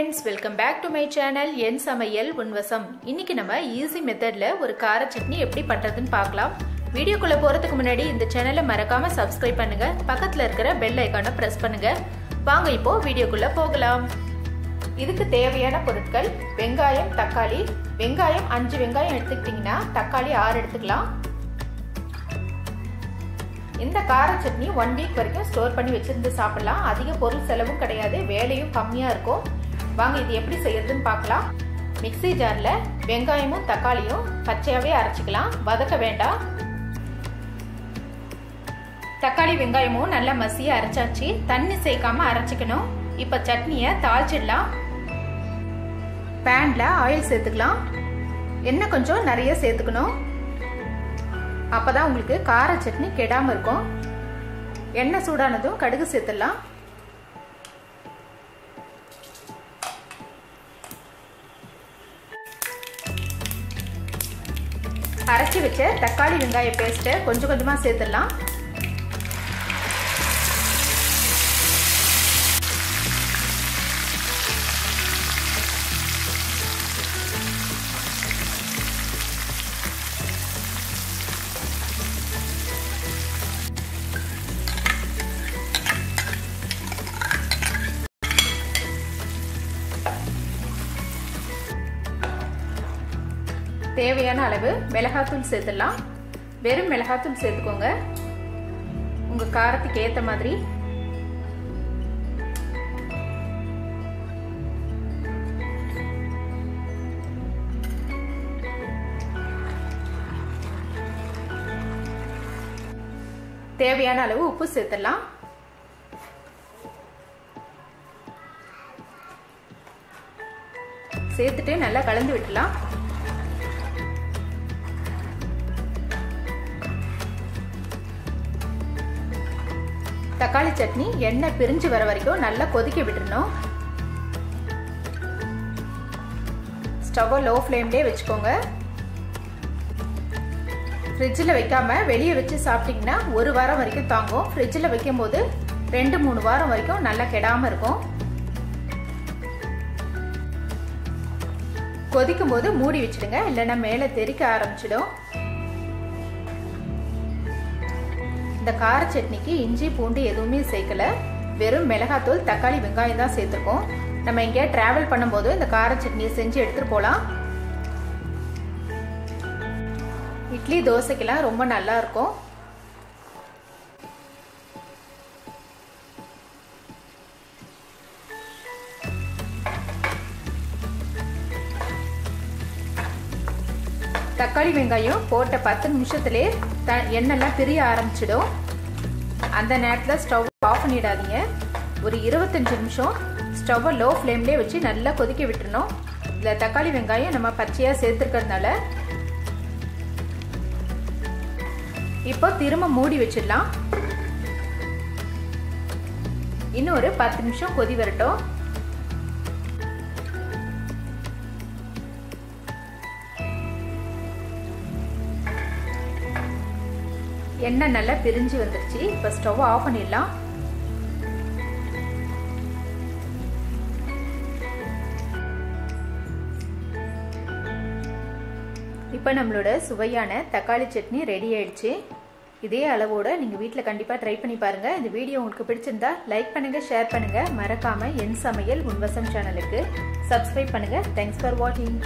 Friends welcome back to my channel என் சமையல் உன்வசம். இன்னைக்கு நம்ம ஈஸி மெத்தட்ல ஒரு கார சட்னி எப்படி பண்றதுன்னு பார்க்கலாம். வீடியோக்குள்ள போறதுக்கு முன்னாடி இந்த சேனலை மறக்காம சப்ஸ்கிரைப் பண்ணுங்க. பக்கத்துல இருக்கிற பெல் ஐக்கானை பிரஸ் பண்ணுங்க. வாங்க இப்போ வீடியோக்குள்ள போகலாம். இதுக்கு தேவையான பொருட்கள் வெங்காயம் தக்காளி. வெங்காயம் அஞ்சு வெங்காயம் எடுத்துக்கிட்டிங்கன்னா தக்காளி ஆறு எடுத்துக்கலாம். இந்த கார சட்னி ஒன் வீக் வரைக்கும் ஸ்டோர் பண்ணி வச்சிருந்து சாப்பிடலாம். அதிக பொருள் செலவும் கிடையாது. வேலையும் கம்மியா இருக்கும். வாங்க இது எப்படி செய்யறதுன்னு பார்க்கலாம். மிக்சி ஜாரில் வெங்காயமும் தக்காளியும் பச்சையாகவே அரைச்சிக்கலாம். வதக்க வேண்டாம். தக்காளி வெங்காயமும் நல்லா மசியாக அரைச்சாச்சு. தண்ணி சேர்க்காம அரைச்சிக்கணும். இப்போ சட்னியை தாளிச்சிடலாம். பேனில் ஆயில் சேர்த்துக்கலாம். எண்ணெய் கொஞ்சம் நிறைய சேர்த்துக்கணும். அப்போ தான் உங்களுக்கு கார சட்னி கெடாமல் இருக்கும். எண்ணெய் சூடானதும் கடுகு சேர்த்துடலாம். அரைச்சி வச்ச தக்காளி வெங்காய பேஸ்ட்டை கொஞ்சம் கொஞ்சமாக சேர்த்துடலாம். தேவையான அளவு மிளகாத்தூள் சேர்த்துடலாம். வெறும் மிளகாத்தூள் சேர்த்துக்கோங்க. உங்க காரத்துக்கு ஏத்த மாதிரி. தேவையான அளவு உப்பு சேர்த்துடலாம். சேர்த்துட்டு நல்லா கலந்து விட்டுலாம் தக்காளி சட்னி எண்ணெய் பிரிஞ்சு வர வரைக்கும் நல்லா கொதிக்க விட்டுருணும் ஸ்டவ்வை லோ ஃப்ளேம்லேயே வச்சுக்கோங்க. ஃப்ரிட்ஜில் வைக்காம வெளியே வச்சு சாப்பிட்டீங்கன்னா ஒரு வாரம் வரைக்கும் தாங்கும். ஃப்ரிட்ஜில் வைக்கும் போது ரெண்டு மூணு வாரம் வரைக்கும் நல்லா கெடாமல் இருக்கும். கொதிக்கும் போது மூடி வச்சிடுங்க. இல்லைன்னா மேலே தெறிக்க ஆரம்பிச்சிடும். இந்த கார சட்னிக்கு இஞ்சி பூண்டு எதுவுமே சேர்க்கல. வெறும் மிளகாத்தூள் தக்காளி வெங்காயம் தான் சேர்த்துருக்கோம். நம்ம இங்கே டிராவல் பண்ணும்போது இந்த கார சட்னியை செஞ்சு எடுத்துகிட்டு போகலாம் இட்லி தோசைக்கெல்லாம் ரொம்ப நல்லா தக்காளி வெங்காயம் போட்ட பத்து நிமிஷத்துலேயே த எண்ணெய்லாம் பிரிய ஆரம்பிச்சிடும். அந்த நேரத்தில் ஸ்டவ் ஆஃப் பண்ணிடாதீங்க. ஒரு இருபத்தஞ்சி நிமிஷம் ஸ்டவ்வை லோ ஃப்ளேம்லேயே வச்சு நல்லா கொதிக்க விட்டுறணும். இதில் தக்காளி வெங்காயம் நம்ம பச்சையாக சேர்த்துருக்கிறதுனால. இப்போ திரும்ப மூடி வச்சிடலாம். இன்னும் ஒரு பத்து நிமிஷம் கொதி வரட்டும். எண்ணெய் நல்லா பிரிஞ்சு வந்துருச்சு. இப்போ ஸ்டவ் ஆஃப் பண்ணிடலாம். இப்போ நம்மளோட சுவையான தக்காளி சட்னி ரெடி ஆயிடுச்சு. இதே அளவோட நீங்கள் வீட்டில் கண்டிப்பாக ட்ரை பண்ணி பாருங்கள் இந்த வீடியோ உங்களுக்கு பிடிச்சிருந்தா லைக் பண்ணுங்கள் ஷேர் பண்ணுங்கள் மறக்காமல் என் சமையல் உன்வசம் சேனலுக்கு சப்ஸ்கிரைப் பண்ணுங்கள் தேங்க்ஸ் ஃபார் வாட்சிங்